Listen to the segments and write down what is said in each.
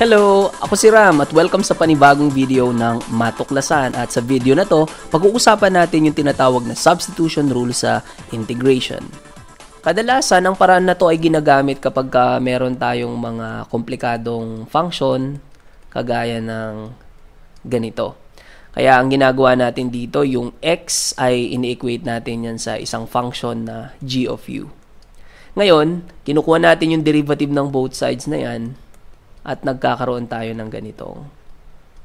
Hello! Ako si Ram at welcome sa panibagong video ng Matuklasan at sa video na to, pag-uusapan natin yung tinatawag na substitution rule sa integration. Kadalasan, ang paraan na to ay ginagamit kapag ka meron tayong mga komplikadong function kagaya ng ganito. Kaya ang ginagawa natin dito, yung x ay ini-equate natin yan sa isang function na g of u. Ngayon, kinukuha natin yung derivative ng both sides na yan at nagkakaroon tayo ng ganitong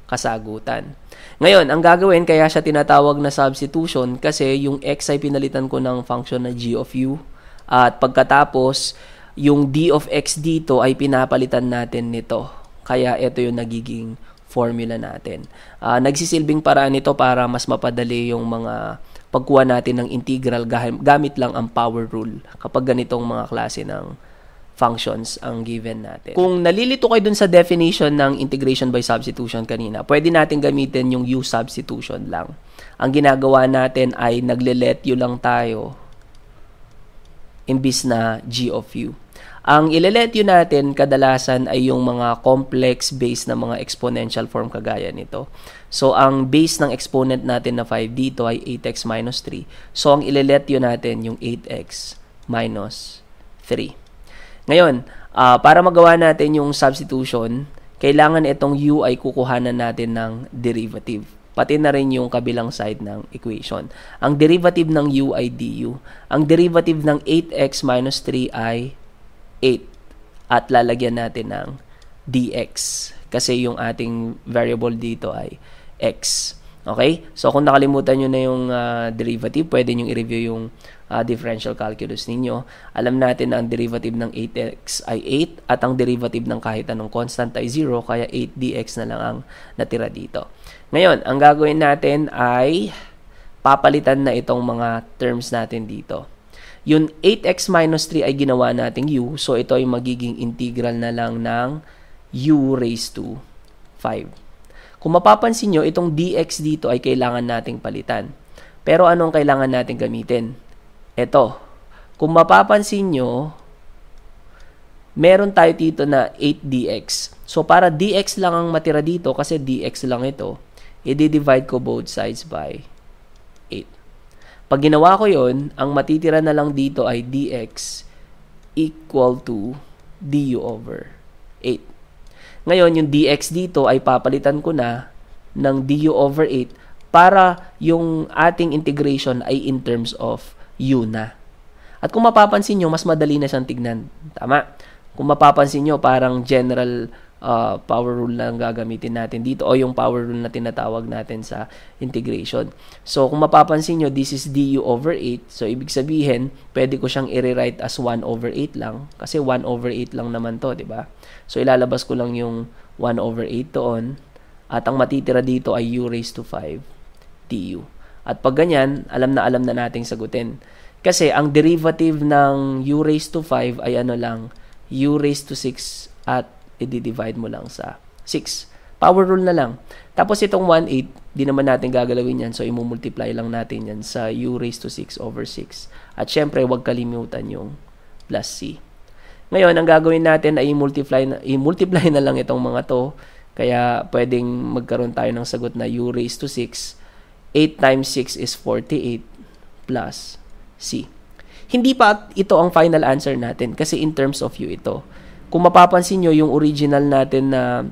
kasagutan. Ngayon, ang gagawin, kaya siya tinatawag na substitution kasi yung x ay pinalitan ko ng function na g of u at pagkatapos, yung d of x dito ay pinapalitan natin nito. Kaya ito yung nagiging formula natin. Uh, nagsisilbing paraan nito para mas mapadali yung mga pagkuha natin ng integral gamit lang ang power rule kapag ganitong mga klase ng functions ang given natin. Kung nalilito kayo dun sa definition ng integration by substitution kanina, pwede natin gamitin yung u substitution lang. Ang ginagawa natin ay nagle-let u lang tayo imbis na g of u. Ang ile-let u natin kadalasan ay yung mga complex base na mga exponential form kagaya nito. So, ang base ng exponent natin na 5 dito ay 8x minus 3. So, ang ile-let u natin yung 8x minus 3. Ngayon, uh, para magawa natin yung substitution, kailangan itong u ay kukuhanan natin ng derivative. Pati na rin yung kabilang side ng equation. Ang derivative ng u ay du. Ang derivative ng 8x minus 3 ay 8. At lalagyan natin ng dx. Kasi yung ating variable dito ay x. Okay? So, kung nakalimutan nyo na yung uh, derivative, pwede nyo i-review yung uh, differential calculus ninyo, alam natin na ang derivative ng 8x ay 8 at ang derivative ng kahit anong constant ay 0 kaya 8 dx na lang ang natira dito. Ngayon, ang gagawin natin ay papalitan na itong mga terms natin dito. Yung 8x minus 3 ay ginawa nating u, so ito ay magiging integral na lang ng u raised to 5. Kung mapapansin nyo, itong dx dito ay kailangan nating palitan. Pero anong kailangan natin gamitin? Ito, kung mapapansin nyo, meron tayo dito na 8dx. So, para dx lang ang matira dito, kasi dx lang ito, i-divide ko both sides by 8. Pag ginawa ko yon ang matitira na lang dito ay dx equal to du over 8. Ngayon, yung dx dito ay papalitan ko na ng du over 8 para yung ating integration ay in terms of U na. At kung mapapansin nyo, mas madali na siyang tignan. Tama? Kung mapapansin nyo, parang general uh, power rule lang gagamitin natin dito o yung power rule na tinatawag natin sa integration. So, kung mapapansin nyo, this is du over 8. So, ibig sabihin, pwede ko siyang i-rewrite as 1 over 8 lang kasi 1 over 8 lang naman to, di ba? So, ilalabas ko lang yung 1 over 8 doon at ang matitira dito ay u raised to 5 du. At pag ganyan, alam na alam na nating sagutin. Kasi ang derivative ng u raised to 5 ay ano lang, u raised to 6 at i-divide mo lang sa 6. Power rule na lang. Tapos itong 1, 8, di naman natin gagalawin yan. So, imumultiply lang natin yan sa u raised to 6 over 6. At syempre, huwag kalimutan yung plus c. Ngayon, ang gagawin natin ay i-multiply na, i-multiply na lang itong mga to. Kaya, pwedeng magkaroon tayo ng sagot na u raised to 6 8 times 6 is 48 plus C. Hindi pa ito ang final answer natin kasi in terms of U ito. Kung mapapansin nyo, yung original natin na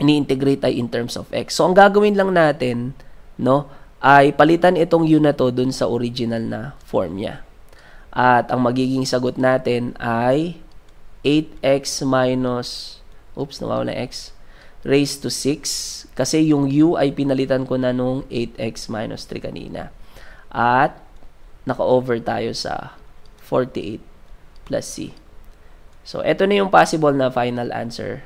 ini-integrate ay in terms of X. So, ang gagawin lang natin, no, ay palitan itong U na to dun sa original na form niya. At ang magiging sagot natin ay 8x minus, oops, nawawala x, raised to 6 kasi yung u ay pinalitan ko na nung 8x minus 3 kanina. At naka-over tayo sa 48 plus c. So, ito na yung possible na final answer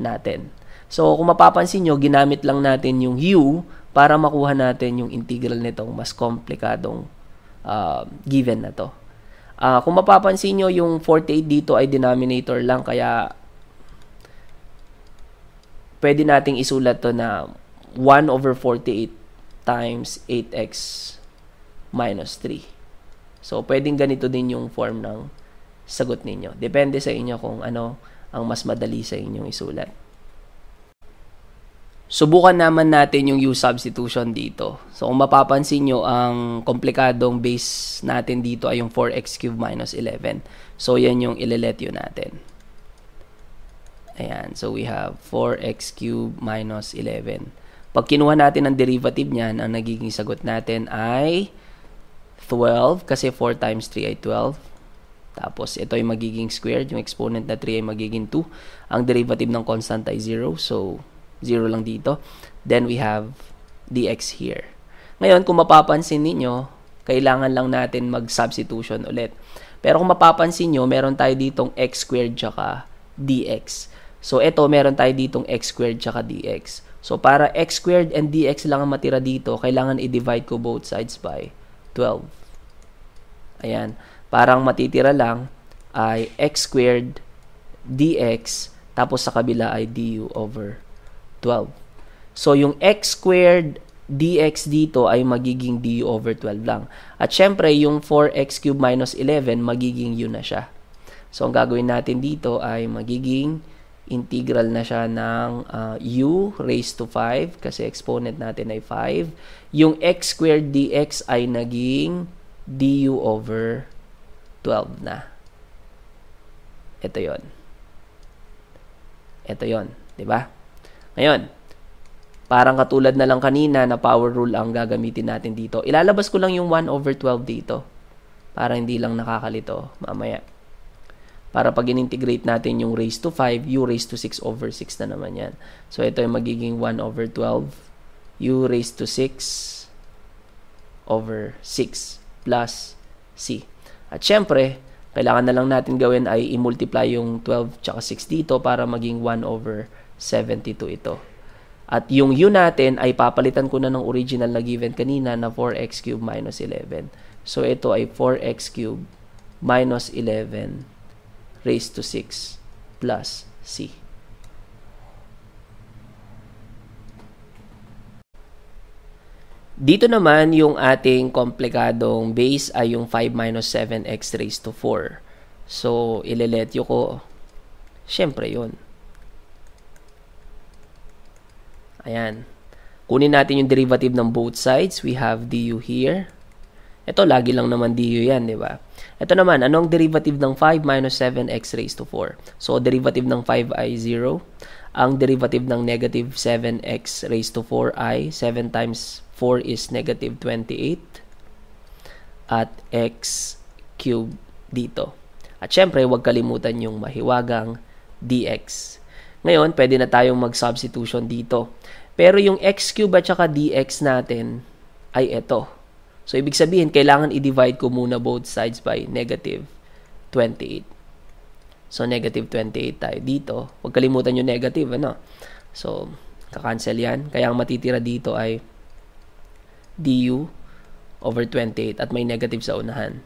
natin. So, kung mapapansin nyo, ginamit lang natin yung u para makuha natin yung integral nitong mas komplikadong uh, given na to. Uh, kung mapapansin nyo, yung 48 dito ay denominator lang, kaya pwede nating isulat to na 1 over 48 times 8x minus 3. So, pwedeng ganito din yung form ng sagot ninyo. Depende sa inyo kung ano ang mas madali sa inyong isulat. subukan naman natin yung u substitution dito. So, kung mapapansin nyo, ang komplikadong base natin dito ay yung 4x cubed minus 11. So, yan yung ililet yun natin. Ayan. So, we have 4x cubed minus 11. Pag kinuha natin ang derivative niyan, ang nagiging sagot natin ay 12 kasi 4 times 3 ay 12. Tapos, ito ay magiging squared. Yung exponent na 3 ay magiging 2. Ang derivative ng constant ay 0. So, 0 lang dito. Then we have dx here. Ngayon, kung mapapansin ninyo, kailangan lang natin mag-substitution ulit. Pero kung mapapansin nyo, meron tayo ditong x squared tsaka dx. So, ito, meron tayo ditong x squared tsaka dx. So, para x squared and dx lang ang matira dito, kailangan i-divide ko both sides by 12. Ayan. Parang matitira lang ay x squared dx, tapos sa kabila ay du over 12. So, yung x squared dx dito ay magiging du over 12 lang. At syempre, yung 4x cubed minus 11, magiging u na siya. So, ang gagawin natin dito ay magiging integral na siya ng uh, u raised to 5 kasi exponent natin ay 5. Yung x squared dx ay naging du over 12 na. Ito yon. Ito yon, 'di ba? Ngayon, parang katulad na lang kanina na power rule ang gagamitin natin dito. Ilalabas ko lang yung 1 over 12 dito. Para hindi lang nakakalito mamaya. Para pag in-integrate natin yung raised to 5, u raised to 6 over 6 na naman yan. So, ito yung magiging 1 over 12, u raised to 6 over 6 plus c. At syempre, kailangan na lang natin gawin ay i-multiply yung 12 tsaka 6 dito para maging 1 over 72 ito. At yung u natin ay papalitan ko na ng original na given kanina na 4x cubed minus 11. So ito ay 4x cubed minus 11 raised to 6 plus c. Dito naman yung ating komplikadong base ay yung 5 minus 7x raised to 4. So, ililetyo ko. Siyempre yun. Ayan. Kunin natin yung derivative ng both sides. We have du here. Ito, lagi lang naman du yan, di ba? Ito naman, anong derivative ng 5 minus 7x raised to 4? So, derivative ng 5 ay 0. Ang derivative ng negative 7x raised to 4 ay 7 times 4 is negative 28 at x cubed dito. At syempre, huwag kalimutan yung mahiwagang dx. Ngayon, pwede na tayong mag-substitution dito. Pero yung x cube at saka dx natin ay ito. So, ibig sabihin, kailangan i-divide ko muna both sides by negative 28. So, negative 28 tayo dito. Huwag kalimutan yung negative, ano? So, kakancel yan. Kaya ang matitira dito ay du over 28 at may negative sa unahan.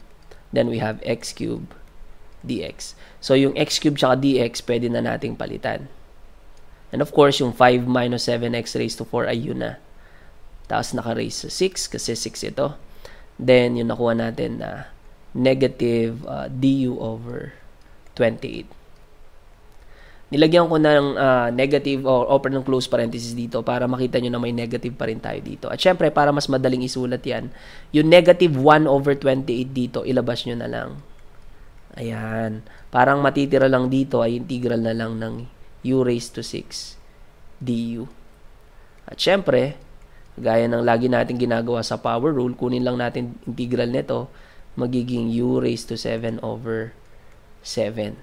Then, we have x cube dx. So, yung x cube tsaka dx, pwede na nating palitan. And of course, yung 5 minus 7x raised to 4 ay yun na. Tapos naka-raise sa 6 kasi 6 ito. Then, yung nakuha natin na negative uh, du over 28. Nilagyan ko ng uh, negative or open ng close parenthesis dito para makita nyo na may negative pa rin tayo dito. At syempre, para mas madaling isulat yan, yung negative 1 over 28 dito, ilabas nyo na lang. Ayan. Parang matitira lang dito ay integral na lang ng u raised to 6 du. At syempre, gaya ng lagi natin ginagawa sa power rule, kunin lang natin integral nito, magiging u raised to 7 over 7.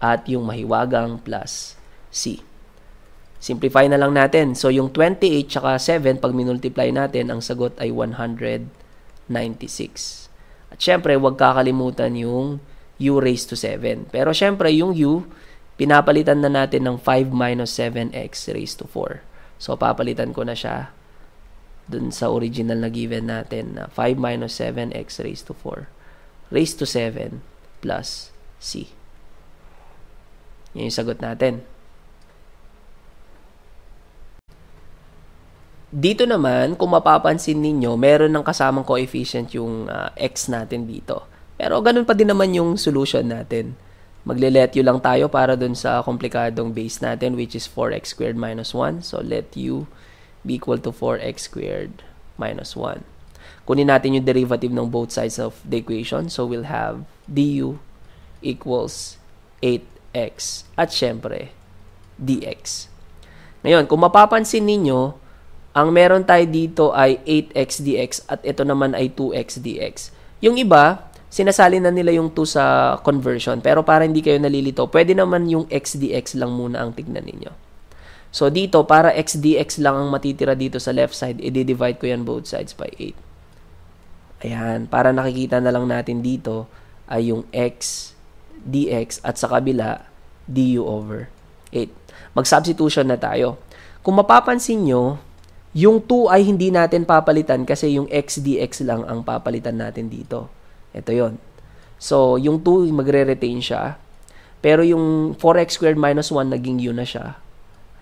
At yung mahiwagang plus c. Simplify na lang natin. So, yung 28 tsaka 7, pag minultiply natin, ang sagot ay 196. At syempre, huwag kakalimutan yung u raised to 7. Pero syempre, yung u, pinapalitan na natin ng 5 minus 7x raised to 4. So, papalitan ko na siya dun sa original na given natin na 5 minus 7x raised to 4 raised to 7 plus c. Yan yung sagot natin. Dito naman, kung mapapansin ninyo, meron ng kasamang coefficient yung uh, x natin dito. Pero ganun pa din naman yung solution natin Magle-let u lang tayo para dun sa komplikadong base natin which is 4x squared minus 1. So, let u be equal to 4x squared minus 1. Kunin natin yung derivative ng both sides of the equation. So, we'll have du equals 8x at syempre dx. Ngayon, kung mapapansin ninyo, ang meron tayo dito ay 8x dx at ito naman ay 2x dx. Yung iba, sinasali na nila yung 2 sa conversion. Pero para hindi kayo nalilito, pwede naman yung x dx lang muna ang tignan ninyo. So dito, para x dx lang ang matitira dito sa left side, i-divide ko yan both sides by 8. Ayan, para nakikita na lang natin dito ay yung x dx at sa kabila, du over 8. Mag-substitution na tayo. Kung mapapansin nyo, yung 2 ay hindi natin papalitan kasi yung x dx lang ang papalitan natin dito. Ito yon. So, yung 2 magre-retain siya. Pero yung 4x squared minus 1 naging u na siya.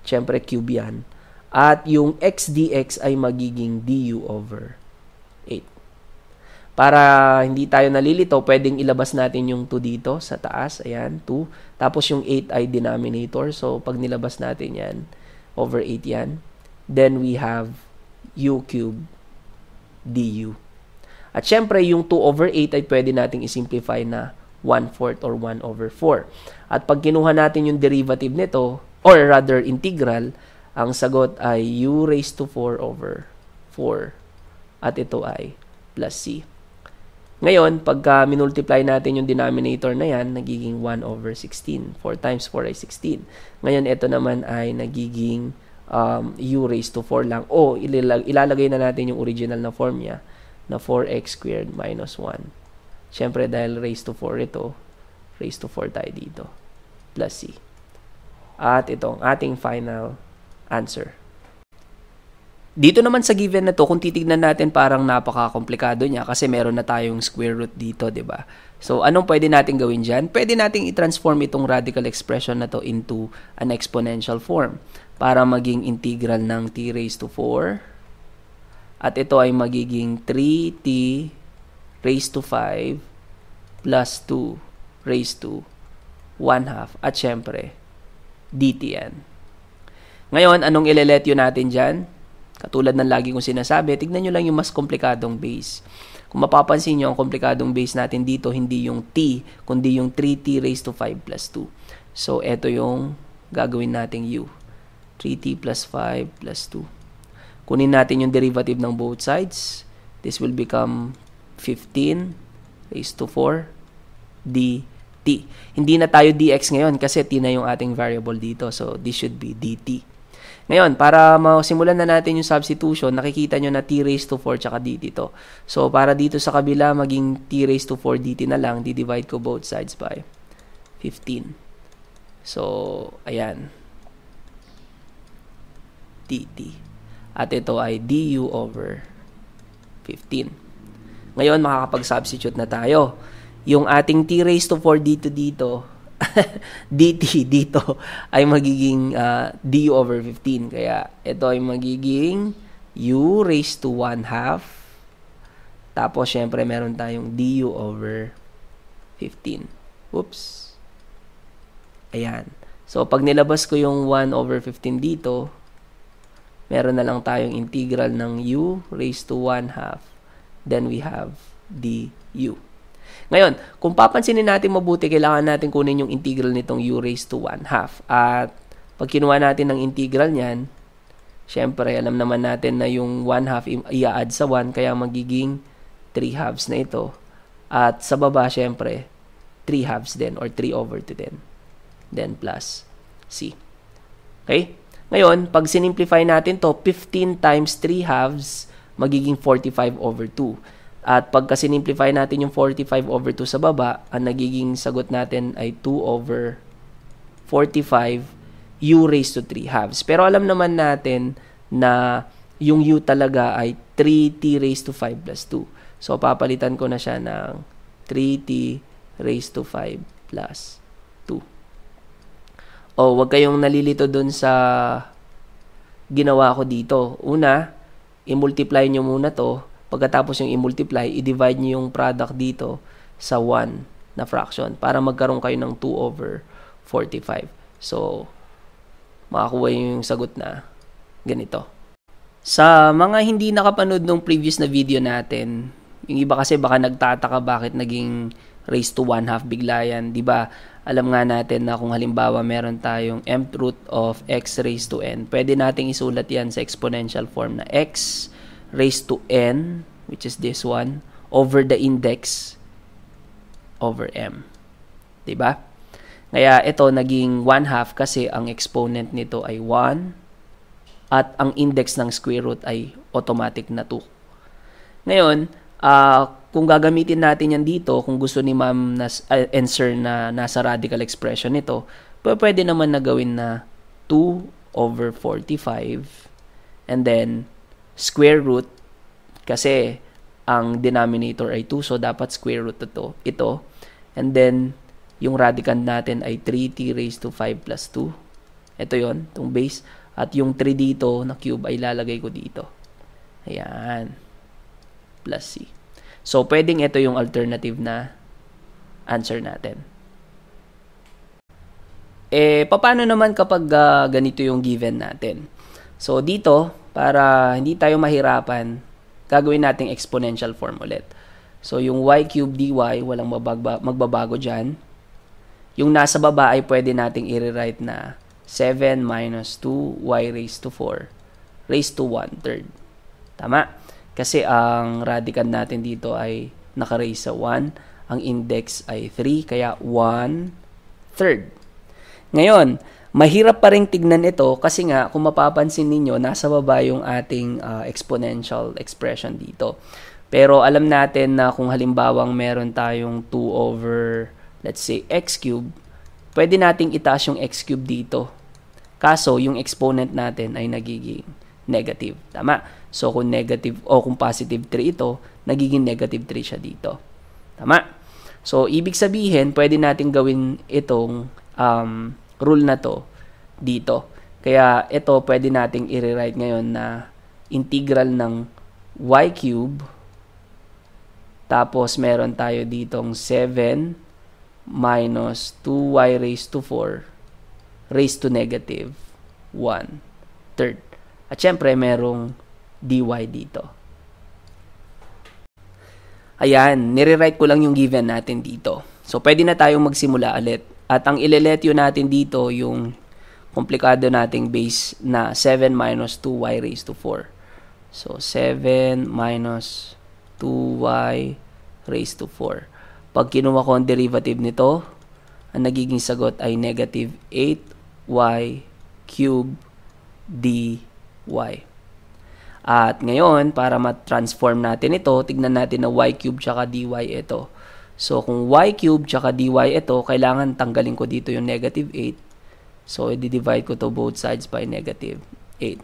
Siyempre, cube yan. At yung x dx ay magiging du over 8. Para hindi tayo nalilito, pwedeng ilabas natin yung 2 dito sa taas. Ayan, 2. Tapos yung 8 ay denominator. So, pag nilabas natin yan, over 8 yan. Then we have u cube du. At syempre, yung 2 over 8 ay pwede nating isimplify na 1 fourth or 1 over 4. At pag kinuha natin yung derivative nito, or rather integral, ang sagot ay u raised to 4 over 4. At ito ay plus c. Ngayon, pagka minultiply natin yung denominator na yan, nagiging 1 over 16. 4 times 4 ay 16. Ngayon, ito naman ay nagiging um, u raised to 4 lang. O, ilalagay na natin yung original na form niya na 4x squared minus 1. Siyempre, dahil raised to 4 ito, raised to 4 tayo dito. Plus c. At ito ang ating final answer. Dito naman sa given na to, kung titignan natin parang napaka-komplikado niya kasi meron na tayong square root dito, 'di ba? So, anong pwede natin gawin diyan? Pwede nating i-transform itong radical expression na to into an exponential form para maging integral ng t raised to 4 at ito ay magiging 3t raised to 5 plus 2 raised to 1 half. At syempre, dt yan. Ngayon, anong ilelet yun natin dyan? Katulad ng lagi kong sinasabi, tignan nyo lang yung mas komplikadong base. Kung mapapansin nyo, ang komplikadong base natin dito, hindi yung t, kundi yung 3t raised to 5 plus 2. So, ito yung gagawin nating u. 3t plus 5 plus 2. Kunin natin yung derivative ng both sides. This will become 15 raised to 4 dt. Hindi na tayo dx ngayon kasi t na yung ating variable dito. So, this should be dt. Ngayon, para masimulan na natin yung substitution, nakikita nyo na t raised to 4 tsaka dt to. So, para dito sa kabila, maging t raised to 4 dt na lang, di-divide ko both sides by 15. So, ayan. dt. At ito ay du over 15. Ngayon, makakapag-substitute na tayo. Yung ating t raised to 4 dito dito, dt dito ay magiging uh, du over 15. Kaya ito ay magiging u raised to 1 half. Tapos, syempre, meron tayong du over 15. Oops. Ayan. So, pag nilabas ko yung 1 over 15 dito, meron na lang tayong integral ng u raised to 1 half. Then we have du. Ngayon, kung papansinin natin mabuti, kailangan natin kunin yung integral nitong u raised to 1 half. At pag kinuha natin ng integral niyan, syempre, alam naman natin na yung 1 half i-add sa 1, kaya magiging 3 halves na ito. At sa baba, syempre, 3 halves din or 3 over to 10. Then plus c. Okay? Ngayon, pag sinimplify natin to, 15 times 3 halves, magiging 45 over 2. At pagka sinimplify natin yung 45 over 2 sa baba, ang nagiging sagot natin ay 2 over 45 u raised to 3 halves. Pero alam naman natin na yung u talaga ay 3t raised to 5 plus 2. So, papalitan ko na siya ng 3t raised to 5 plus o wag kayong nalilito dun sa ginawa ko dito. Una, i-multiply nyo muna to. Pagkatapos yung i-multiply, i-divide nyo yung product dito sa 1. na fraction para magkaroon kayo ng 2 over 45. So, makakuha yung sagot na ganito. Sa mga hindi nakapanood ng previous na video natin, yung iba kasi baka nagtataka bakit naging raised to 1 half bigla yan. Ba? Alam nga natin na kung halimbawa meron tayong mth root of x raised to n, pwede nating isulat yan sa exponential form na x raised to n, which is this one, over the index over m. Ba? Kaya ito naging 1 half kasi ang exponent nito ay 1 at ang index ng square root ay automatic na 2. Ngayon, uh, kung gagamitin natin yan dito, kung gusto ni ma'am na uh, answer na nasa radical expression nito, pwede naman na gawin na 2 over 45 and then square root kasi ang denominator ay 2 so dapat square root ito, ito. And then yung radicand natin ay 3t raised to 5 plus 2 ito yon itong base. At yung 3 dito na cube ay lalagay ko dito. Ayan. Plus c. So, pwedeng ito yung alternative na answer natin. Eh, paano naman kapag uh, ganito yung given natin? So, dito, para hindi tayo mahirapan, gagawin nating exponential form ulit. So, yung y cube dy, walang mabagba, magbabago dyan. Yung nasa baba ay pwede nating i-rewrite na 7 minus 2y raised to 4 raised to 1 third. Tama? Kasi ang radicand natin dito ay naka-raise sa 1. Ang index ay 3, kaya 1 third. Ngayon, mahirap pa rin tignan ito kasi nga, kung mapapansin ninyo, nasa baba yung ating uh, exponential expression dito. Pero alam natin na kung halimbawang meron tayong 2 over, let's say, x cube, pwede nating itaas yung x cube dito. Kaso, yung exponent natin ay nagiging negative. Tama? So, kung negative o kung positive 3 ito, nagiging negative 3 siya dito. Tama? So, ibig sabihin, pwede natin gawin itong um, rule na to dito. Kaya ito, pwede nating i-rewrite ngayon na integral ng y cube. Tapos, meron tayo ditong 7 minus 2y raised to 4 raised to negative 1 third. At syempre, merong dy dito. Ayan, nire-write ko lang yung given natin dito. So, pwede na tayong magsimula ulit. At ang ileletyo natin dito, yung komplikado nating base na 7 minus 2y raised to 4. So, 7 minus 2y raised to 4. Pag kinuha ko ang derivative nito, ang nagiging sagot ay negative 8y cube dy. At ngayon, para ma-transform natin ito, tignan natin na y cube tsaka dy ito. So, kung y cube tsaka dy ito, kailangan tanggalin ko dito yung negative 8. So, i-divide ko to both sides by negative 8.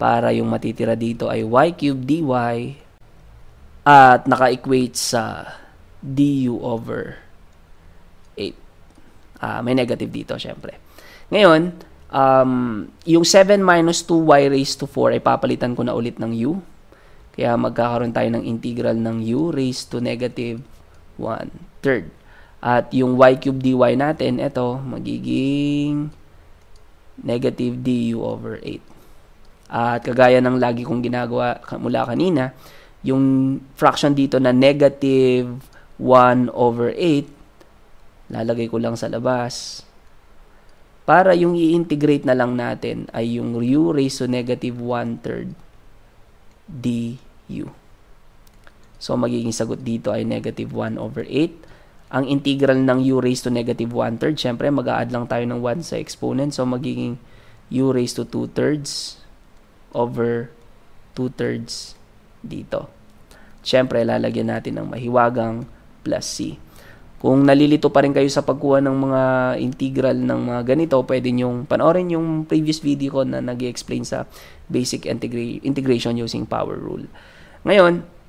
Para yung matitira dito ay y cube dy at naka-equate sa du over 8. Ah, may negative dito, syempre. Ngayon, um, yung 7 minus 2y raised to 4 ay papalitan ko na ulit ng u. Kaya magkakaroon tayo ng integral ng u raised to negative 1 third. At yung y cube dy natin, ito, magiging negative du over 8. At kagaya ng lagi kong ginagawa mula kanina, yung fraction dito na negative 1 over 8, lalagay ko lang sa labas para yung i-integrate na lang natin ay yung u raised to negative 1 third du. So, magiging sagot dito ay negative 1 over 8. Ang integral ng u raised to negative 1 third, syempre mag-a-add lang tayo ng 1 sa exponent. So, magiging u raised to 2 thirds over 2 thirds dito. Syempre, lalagyan natin ng mahiwagang plus c. Kung nalilito pa rin kayo sa pagkuha ng mga integral ng mga ganito, pwede nyong panoorin yung previous video ko na nag explain sa basic integra- integration using power rule. Ngayon,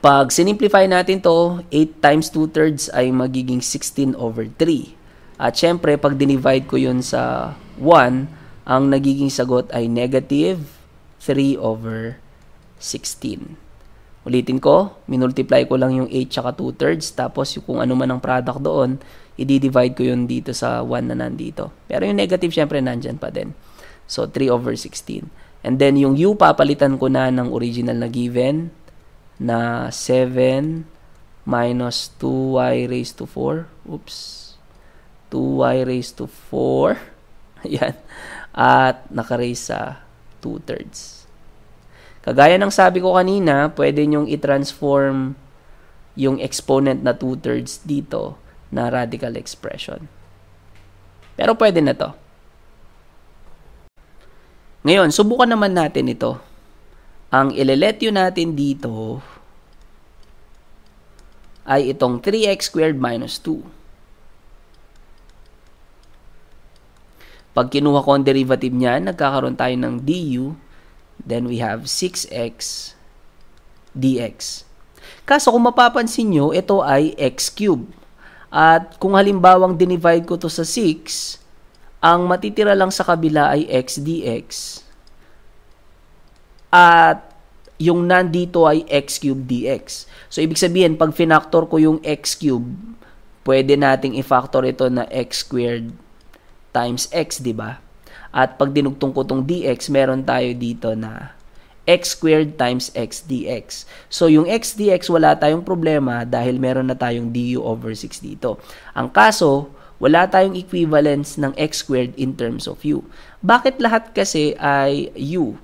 pag sinimplify natin to, 8 times 2 thirds ay magiging 16 over 3. At syempre, pag dinivide ko yun sa 1, ang nagiging sagot ay negative 3 over 16. Ulitin ko, minultiply ko lang yung 8 tsaka 2 thirds, tapos yung kung ano man ang product doon, i-divide ko yun dito sa 1 na nandito. Pero yung negative, syempre, nandyan pa din. So, 3 over 16. And then, yung u, papalitan ko na ng original na given na 7 minus 2y raised to 4. Oops. 2y raised to 4. Ayan. At nakaraise sa 2 thirds. Kagaya ng sabi ko kanina, pwede nyong i-transform yung exponent na 2 thirds dito na radical expression. Pero pwede na to. Ngayon, subukan naman natin ito. Ang ileletyo natin dito ay itong 3x squared minus 2. Pag kinuha ko ang derivative niyan, nagkakaroon tayo ng du Then we have 6x dx. Kaso kung mapapansin nyo, ito ay x cube. At kung halimbawang dinivide ko to sa 6, ang matitira lang sa kabila ay x dx. At yung nandito ay x cube dx. So, ibig sabihin, pag finactor ko yung x cube, pwede nating i-factor ito na x squared times x, di ba? At pag dinugtong ko tong dx, meron tayo dito na x squared times x dx. So, yung x dx, wala tayong problema dahil meron na tayong du over 6 dito. Ang kaso, wala tayong equivalence ng x squared in terms of u. Bakit lahat kasi ay u?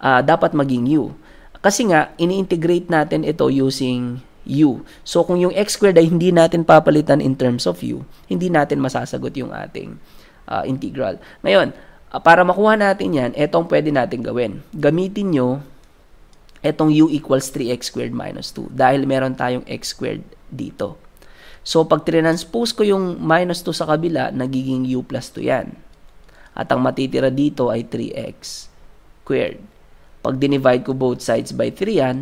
Uh, dapat maging u. Kasi nga, ini-integrate natin ito using u. So, kung yung x squared ay hindi natin papalitan in terms of u, hindi natin masasagot yung ating uh, integral. Ngayon, Uh, para makuha natin yan, etong pwede natin gawin. Gamitin nyo etong u equals 3x squared minus 2 dahil meron tayong x squared dito. So, pag transpose ko yung minus 2 sa kabila, nagiging u plus 2 yan. At ang matitira dito ay 3x squared. Pag dinivide ko both sides by 3 yan,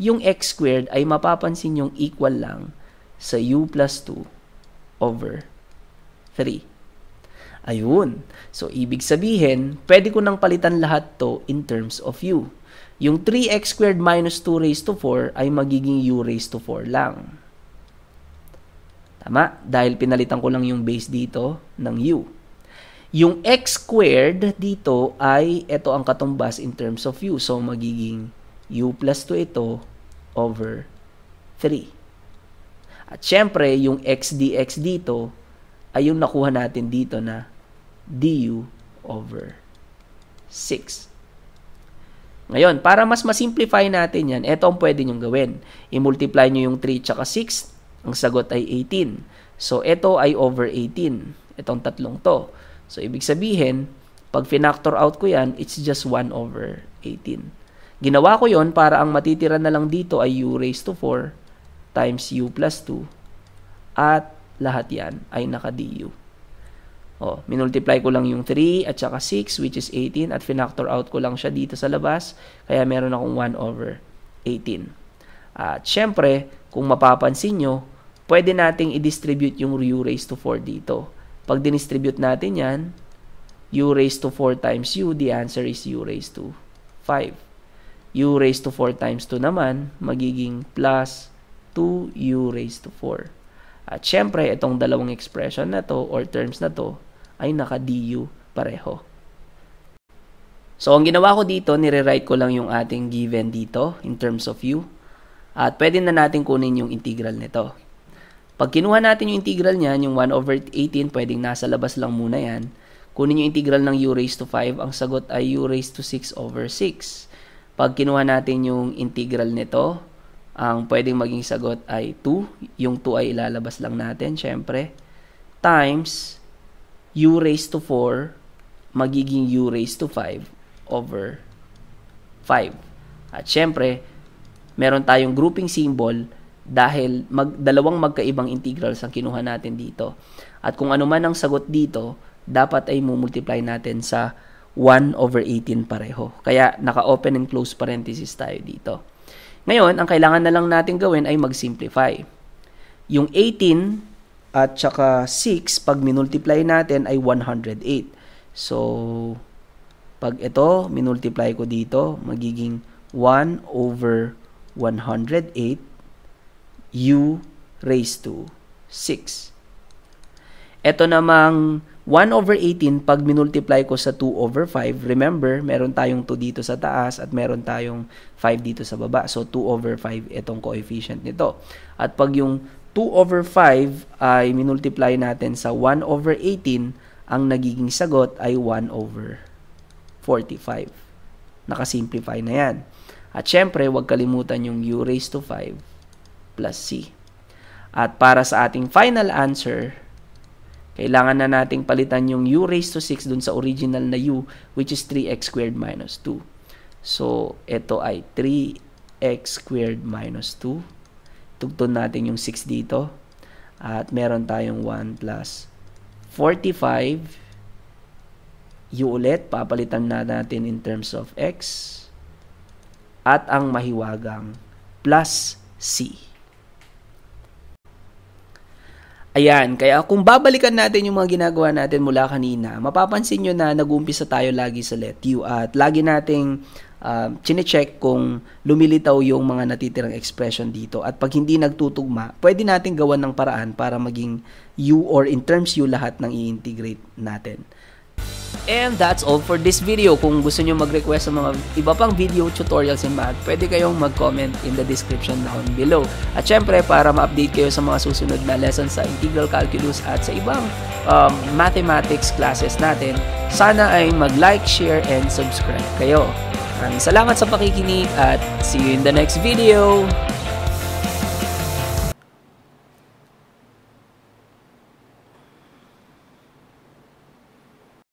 yung x squared ay mapapansin yung equal lang sa u plus 2 over 3. Ayun. So, ibig sabihin, pwede ko nang palitan lahat to in terms of u. Yung 3x squared minus 2 raised to 4 ay magiging u raised to 4 lang. Tama? Dahil pinalitan ko lang yung base dito ng u. Yung x squared dito ay ito ang katumbas in terms of u. So, magiging u plus 2 ito over 3. At syempre, yung x dx dito ay yung nakuha natin dito na du over 6. Ngayon, para mas masimplify natin yan, ito ang pwede nyong gawin. I-multiply nyo yung 3 tsaka 6, ang sagot ay 18. So, ito ay over 18. Itong tatlong to. So, ibig sabihin, pag finactor out ko yan, it's just 1 over 18. Ginawa ko yon para ang matitira na lang dito ay u raised to 4 times u plus 2 at lahat yan ay naka-du. Oh, minultiply ko lang yung 3 at saka 6 which is 18 at finactor out ko lang siya dito sa labas kaya meron akong 1 over 18. At syempre, kung mapapansin nyo, pwede nating i-distribute yung u raised to 4 dito. Pag dinistribute natin yan, u raised to 4 times u, the answer is u raised to 5. u raised to 4 times 2 naman, magiging plus 2u raised to 4. At syempre, itong dalawang expression na to or terms na to ay naka-du pareho. So, ang ginawa ko dito, nire-write ko lang yung ating given dito in terms of u. At pwede na natin kunin yung integral nito. Pag kinuha natin yung integral niyan, yung 1 over 18, pwedeng nasa labas lang muna yan. Kunin yung integral ng u raised to 5, ang sagot ay u raised to 6 over 6. Pag kinuha natin yung integral nito, ang pwedeng maging sagot ay 2. Yung 2 ay ilalabas lang natin, syempre. Times u raised to 4 magiging u raised to 5 over 5. At syempre, meron tayong grouping symbol dahil mag, dalawang magkaibang integrals ang kinuha natin dito. At kung ano man ang sagot dito, dapat ay mumultiply natin sa 1 over 18 pareho. Kaya naka-open and close parenthesis tayo dito. Ngayon, ang kailangan na lang natin gawin ay mag-simplify. Yung 18 at saka 6, pag minultiply natin ay 108. So, pag ito, minultiply ko dito, magiging 1 over 108 u raised to 6. Ito namang 1 over 18 pag minultiply ko sa 2 over 5, remember, meron tayong 2 dito sa taas at meron tayong 5 dito sa baba. So 2 over 5 itong coefficient nito. At pag yung 2 over 5 ay minultiply natin sa 1 over 18, ang nagiging sagot ay 1 over 45. Nakasimplify na yan. At syempre, huwag kalimutan yung u raised to 5 plus c. At para sa ating final answer, kailangan na nating palitan yung u raised to 6 dun sa original na u, which is 3x squared minus 2. So, ito ay 3x squared minus 2. Tugtun natin yung 6 dito. At meron tayong 1 plus 45 u ulit, papalitan na natin in terms of x at ang mahiwagang plus c. Ayan, kaya kung babalikan natin yung mga ginagawa natin mula kanina, mapapansin nyo na nag-uumpisa tayo lagi sa let u at lagi nating uh, chinecheck kung lumilitaw yung mga natitirang expression dito at pag hindi nagtutugma, pwede nating gawan ng paraan para maging u or in terms u lahat ng i-integrate natin. And that's all for this video. Kung gusto nyo mag-request sa mga iba pang video tutorials in math, pwede kayong mag-comment in the description down below. At syempre, para ma-update kayo sa mga susunod na lessons sa integral calculus at sa ibang um, mathematics classes natin, sana ay mag-like, share, and subscribe kayo. Maraming salamat sa pakikinig at see you in the next video!